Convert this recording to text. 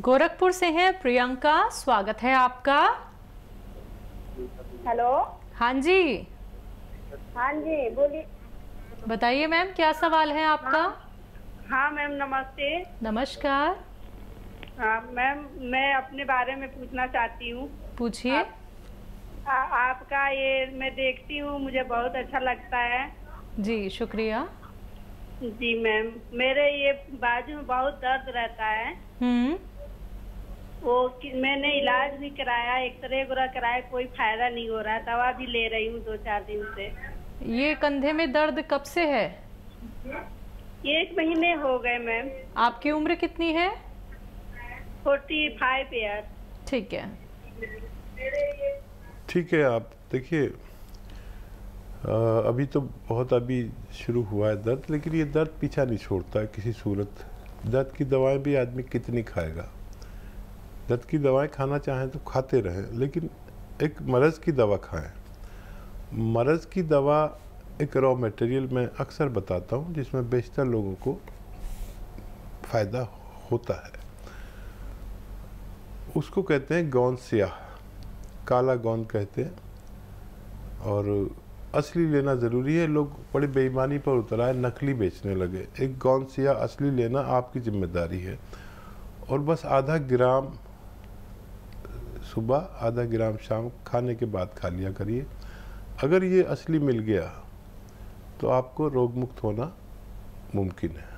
गोरखपुर से हैं प्रियंका स्वागत है आपका। हेलो। हाँ जी। हाँ जी बोलिए। बताइए मैम क्या सवाल है आपका? हाँ। मैम नमस्ते। नमस्कार। हाँ मैम मैं अपने बारे में पूछना चाहती हूँ। पूछिए। आपका ये मैं देखती हूँ मुझे बहुत अच्छा लगता है। जी शुक्रिया। जी मैम मेरे ये बाजू में बहुत दर्द रहता है। वो कि- मैंने इलाज भी कराया एक्सरे वगैरह कराया कोई फ़ायदा नहीं हो रहा है दवा भी ले रही हूँ दो चार दिन से। ये कंधे में दर्द कब से है? एक महीने हो गए मैम। आपकी उम्र कितनी है? Forty five year. ठीक है। ठीक है आप देखिए अभी तो बहुत अभी शुरू हुआ है दर्द लेकिन ये दर्द पीछा नहीं छोड़ता है किसी सूरत। दर्द की दवाएँ भी आदमी कितनी खाएगा। दर्द की दवाएँ खाना चाहें तो खाते रहें, लेकिन एक मरज़ की दवा खाएँ। मरज़ की दवा एक रॉ मटेरियल मैं अक्सर बताता हूँ, जिसमें बेशतर लोगों को फ़ायदा होता है। उसको कहते हैं गौन स्याह, काला गौन कहते हैं, और असली लेना ज़रूरी है। लोग बड़ी बेईमानी पर उतर आए नकली बेचने लगे। एक गौन सिया असली लेना आपकी ज़िम्मेदारी है, और बस आधा ग्राम सुबह आधा ग्राम शाम खाने के बाद खा लिया करिए। अगर ये असली मिल गया तो आपको रोग मुक्त होना मुमकिन है।